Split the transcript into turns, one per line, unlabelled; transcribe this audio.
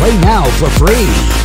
Play now for free.